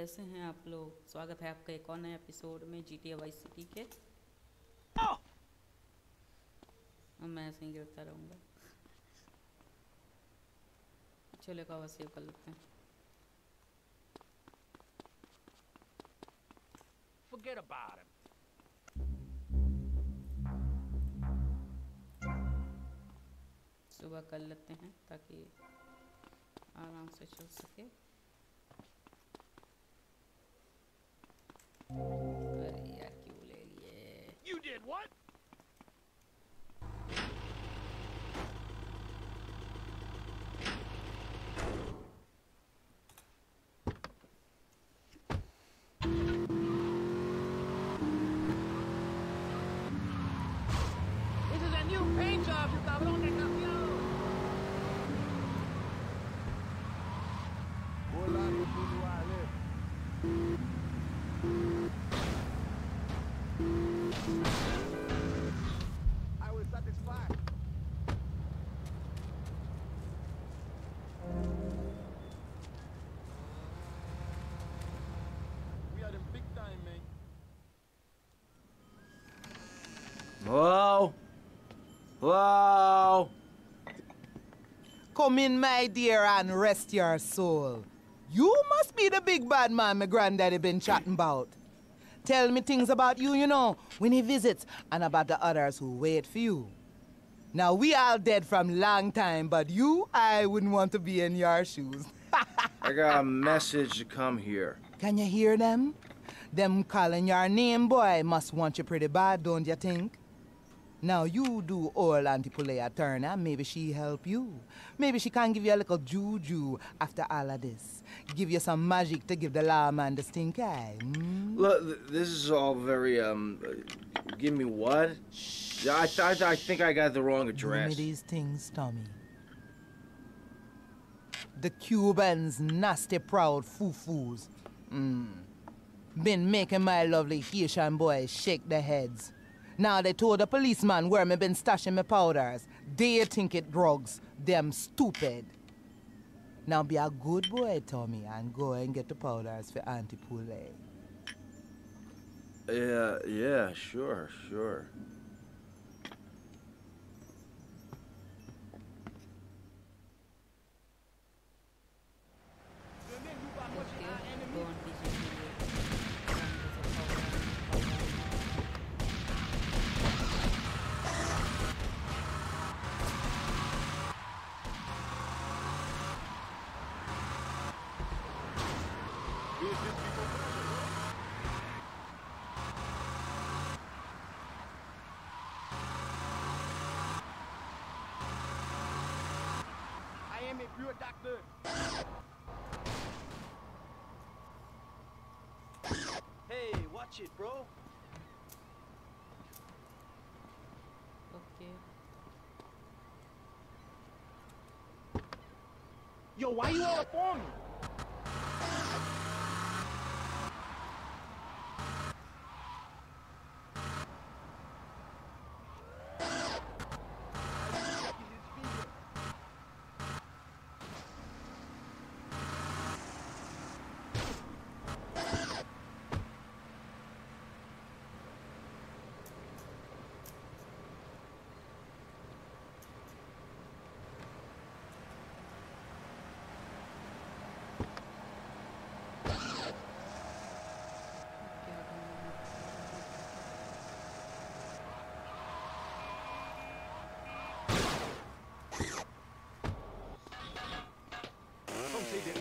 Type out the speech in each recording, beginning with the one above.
कैसे हैं आप लोग? स्वागत है आपका एक और नए एपिसोड में जी टी वाई सिटी के। और मैं ऐसे ही गिरता रहूँगा। चलो का सेव कर लेते हैं। Forget about him. सुबह कर लेते हैं ताकि आराम से चल सके। You did what? Come in, my dear, and rest your soul. You must be the big bad man my granddaddy been chatting about. Tell me things about you, you know, when he visits, and about the others who wait for you. Now, we all dead from long time, but you, I wouldn't want to be in your shoes. I got a message to come here. Can you hear them? Them calling your name, boy, must want you pretty bad, don't you think? Now you do old Auntie Pulea Turner, maybe she help you. Maybe she can give you a little juju after all of this. Give you some magic to give the lawman the stink eye. hmm? Look, this is all very, um, uh, give me what? Yeah, I, th- I think I got the wrong address. Give me these things, Tommy. The Cubans, nasty, proud foo-foos. Mm. Been making my lovely Haitian boys shake their heads. Now they told the policeman where me been stashing my powders. They think it drugs. Them stupid. Now be a good boy, Tommy, and go and get the powders for Auntie Poulet. Yeah, yeah, sure, sure. Hey, watch it, bro. Okay. Yo, why you all up on me?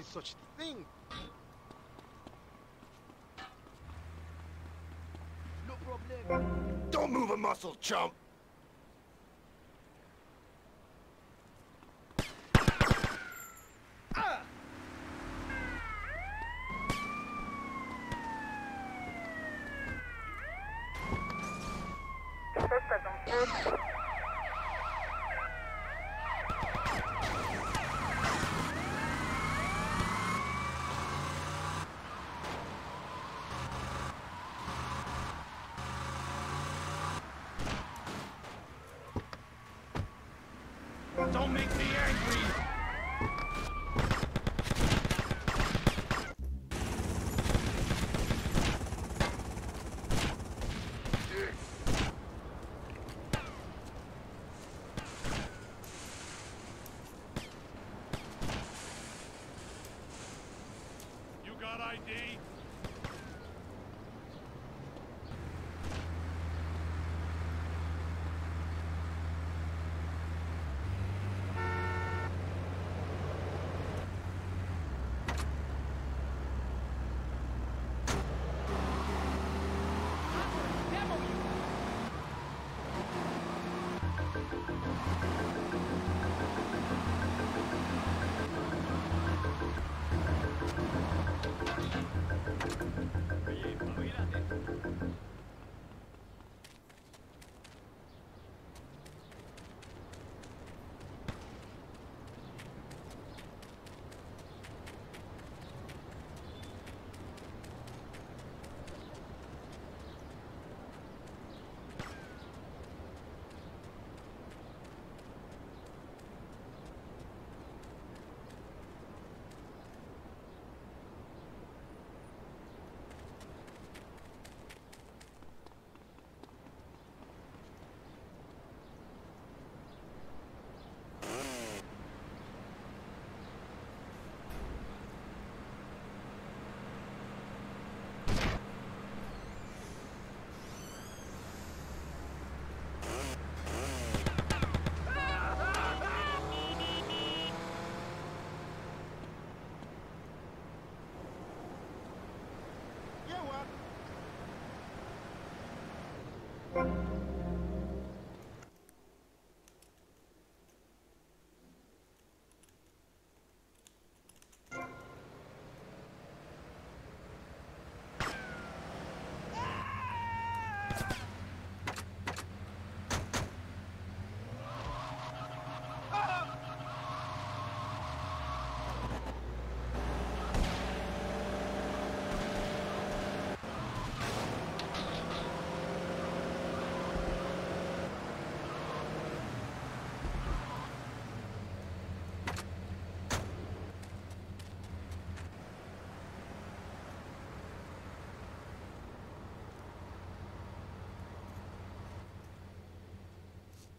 Such a thing. No problem. Don't move a muscle, chump. Don't make me angry. you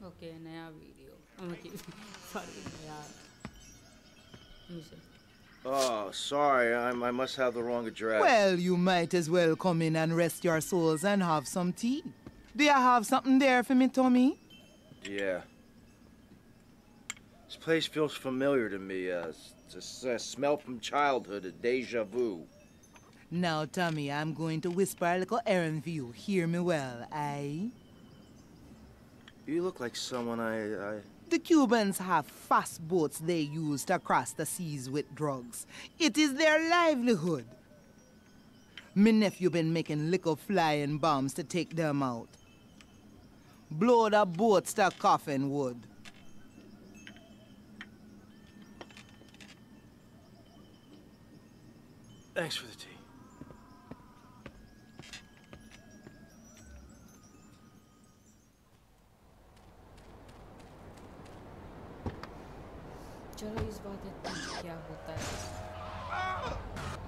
okay नया video sorry नया music Oh, sorry. I, I must have the wrong address. Well, you might as well come in and rest your souls and have some tea. Do you have something there for me, Tommy? Yeah. This place feels familiar to me. Uh, it's it's a smell from childhood, a deja vu. Now, Tommy, I'm going to whisper a little errand for you. Hear me well, aye? You look like someone I, I. The Cubans have fast boats they use to cross the seas with drugs. It is their livelihood. Me nephew been making little flying bombs to take them out. Blow the boats to coffin wood. Thanks for the tea. चलो इस बात क्या होता है।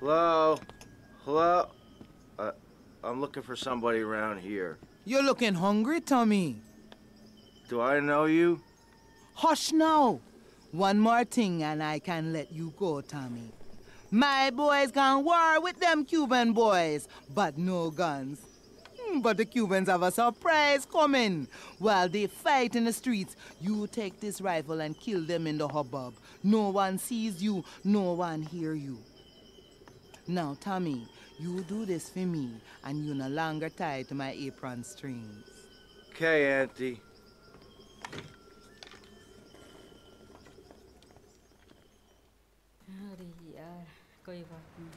Hello? Hello? Uh, I'm looking for somebody around here. You're looking hungry, Tommy. Do I know you? Hush now. One more thing and I can let you go, Tommy. My boys gone war with them Cuban boys, but no guns. Hmm, But the Cubans have a surprise coming. While they fight in the streets, you take this rifle and kill them in the hubbub. No one sees you, no one hear you. Now, Tommy, you do this for me, and you no longer tied to my apron strings. Okay, Auntie. अरे यार कोई बात नहीं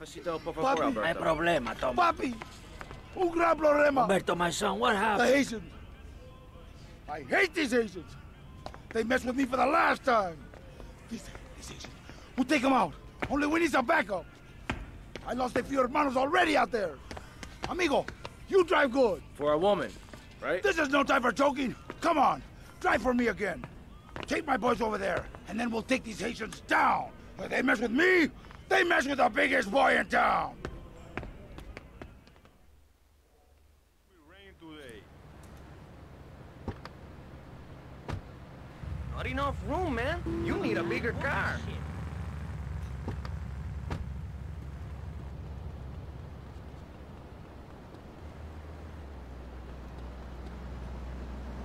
Un por favor, Papi, Alberto. hay problema, Tom. Papi, un gran problema. Alberto, my son, what happened? The happened? Haitians. I hate these Haitians. They messed with me for the last time. These, these Haitians. We'll take them out. Only we need some backup. I lost a few hermanos already out there. Amigo, you drive good. For a woman, right? This is no time for joking. Come on, drive for me again. Take my boys over there, and then we'll take these Haitians down. If they mess with me, they mess with the biggest boy in town. Not enough room, man. You need a bigger car.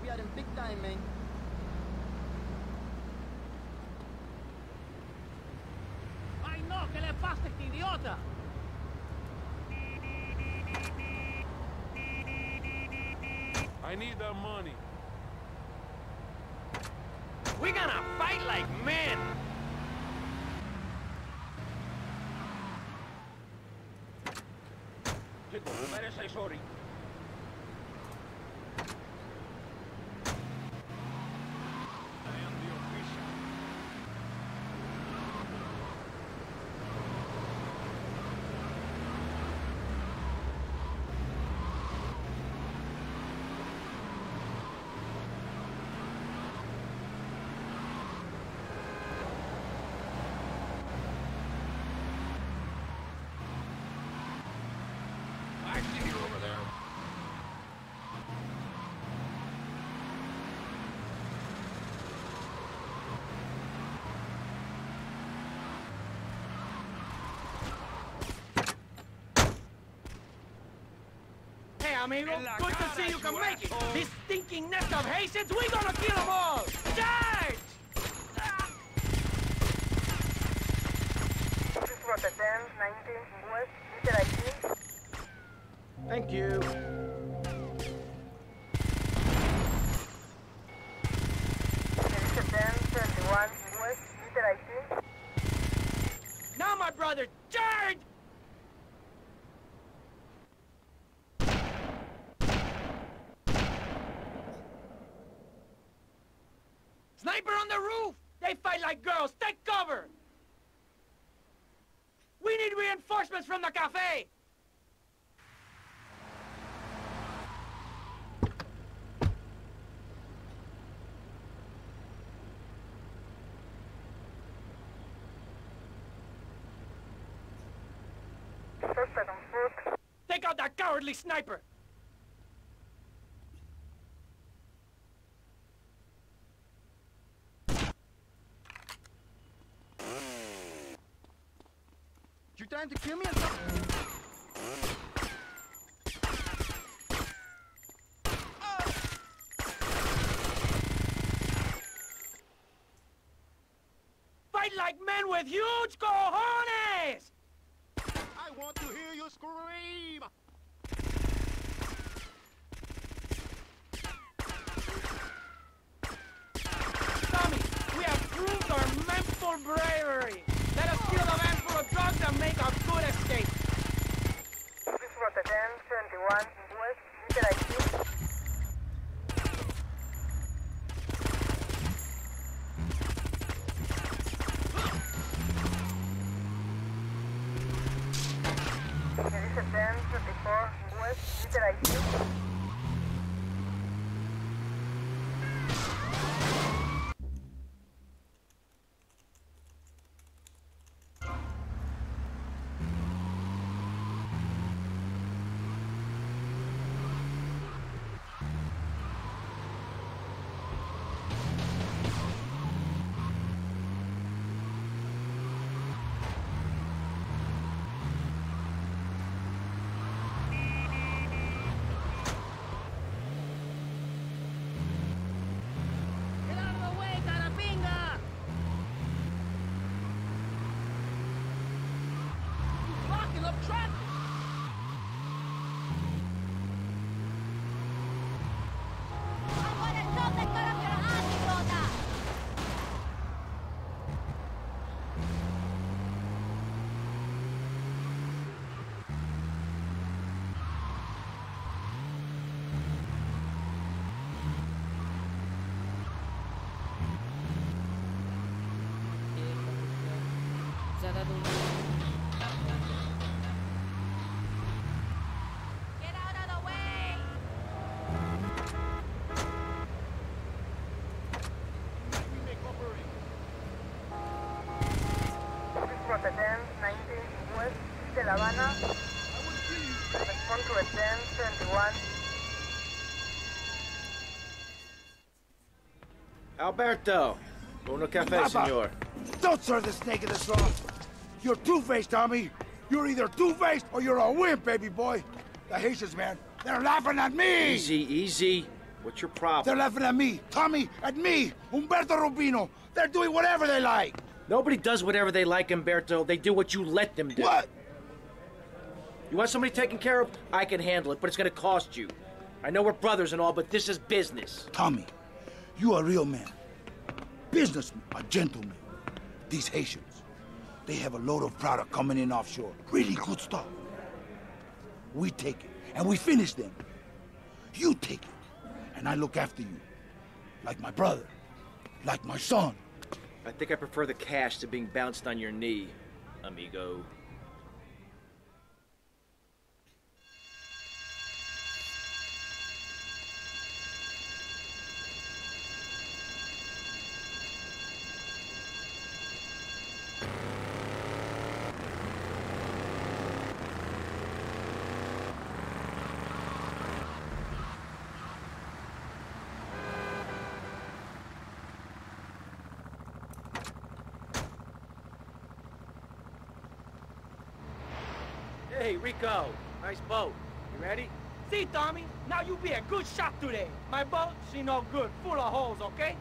We are in big time, man. Idiota? I need that money. We're gonna fight like men. Chico, you better say sorry. I see you over there. Hey, amigo. Good to see you can make it. This stinking nest of Haitians, we gonna kill them all. Charge! This is Rotterdam, 19 West, meter ID. Thank you. Rotterdam, 21 West, meter ID. Now, my brother, charge! Sniper on the roof! They fight like girls. Take cover! We need reinforcements from the cafe! Suspect on foot. Take out that cowardly sniper! You're trying to kill me or something? Fight like men with huge cojones! I want to hear you scream! Tommy, we have proved our mental bravery. Let us kill the man full of drugs and make a good escape. This is Rotterdam, 71 West, meter ID. Rotterdam, Alberto. Uno cafe, Papa. senor. Don't serve the snake in the straw. You're two-faced, Tommy. You're either two-faced or you're a wimp, baby boy. The Haitians, man, they're laughing at me. Easy, easy. What's your problem? They're laughing at me, Tommy, at me, Umberto Robina. They're doing whatever they like. Nobody does whatever they like, Umberto. They do what you let them do. What? You want somebody taken care of? I can handle it, but it's gonna cost you. I know we're brothers and all, but this is business. Tommy, you are a real man. Businessman, a gentleman. These Haitians, they have a load of product coming in offshore. Really good stuff. We take it, and we finish them. You take it, and I look after you. Like my brother, like my son. I think I prefer the cash to being bounced on your knee, amigo. Hey, Rico. Nice boat. You ready? See, Tommy, now you be a good shot today. My boat, she no good, full of holes, okay?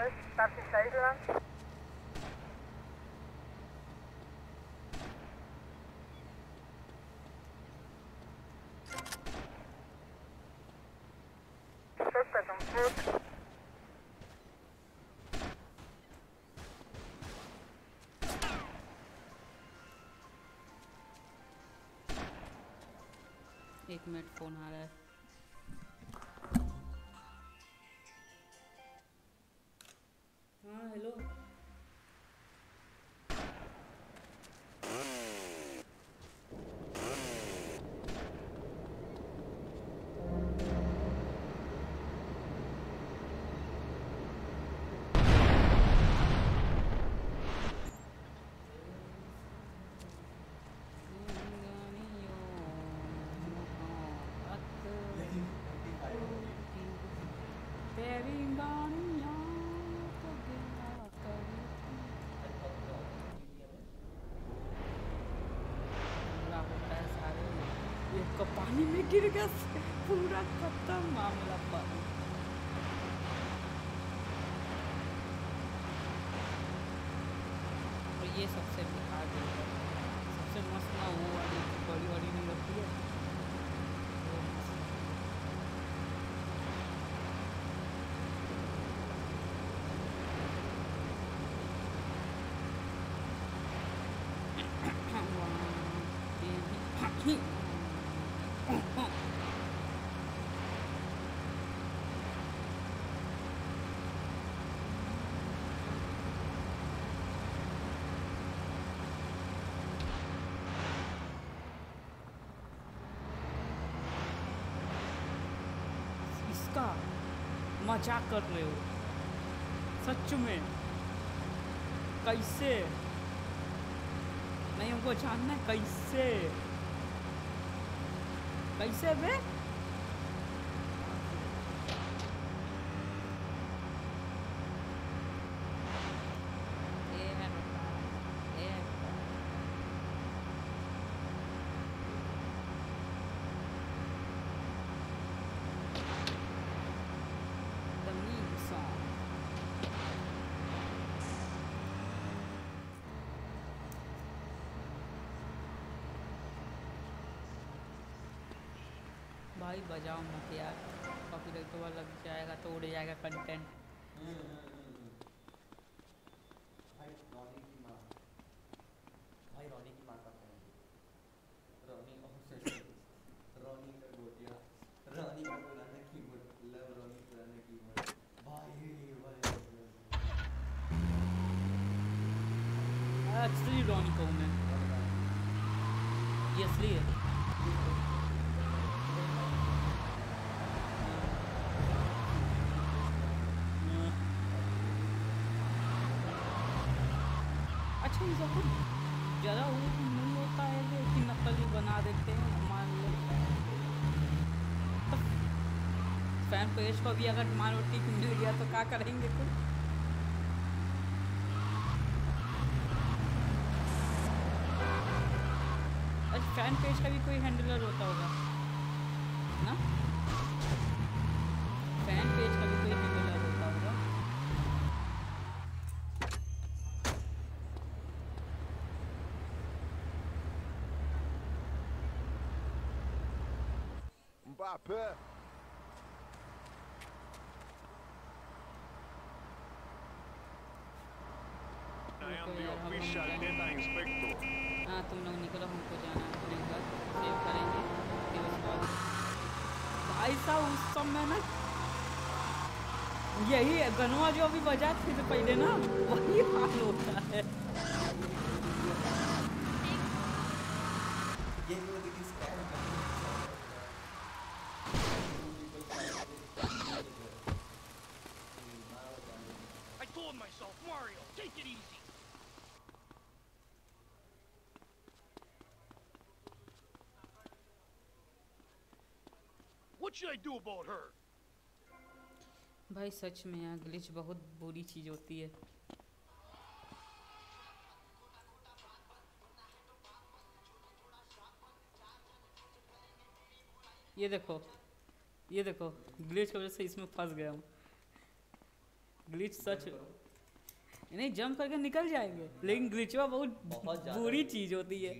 jongens, start in Zeeland. Suspect on foot. Ik moet het phone halen. है पानी में गिर गया पूरा खत्म मामला पानी और ये सबसे बेकार सबसे मस्त ना वो वाली बड़ी वाली नहीं लगती है। वो मस्त इसका मज़ाक कर रहे हो। सच में। कैसे? नहीं हमको जानना है कैसे? कैसे बे? भाई बजाओ मत यार। कॉपीराइट तो लग जाएगा तो उड़ जाएगा कंटेंट असली रॉनी कहूँ मैं। ये असली है। ज़्यादा वो नहीं होता है कि नकली बना देते हैं, मान लो। तो फ़ैन पेज को भी अगर मान लो टिक मिल गया तो क्या करेंगे अच्छा फ़ैन पेज का भी कोई हैंडलर होता होगा, ना फ़ैन पेज का भी कोई हैंडलर होता होगा Inspector. हाँ तुम लोग निकलो हमको जाना है। अपने घर सेव करेंगे। फिर उसके भाई साहब, उस समय ना, यही गनवा जो अभी बजा थे पहले ना, वही हाल होता है। What should I do about her? भाई सच में यहाँ ग्लिच बहुत बुरी चीज़ होती है। ये देखो ये देखो ग्लिच की वजह से इसमें फंस गया हूँ। ग्लिच सच नहीं जंप करके निकल जाएँगे लेकिन ग्लिचवा बहुत, बहुत बुरी चीज़ होती है।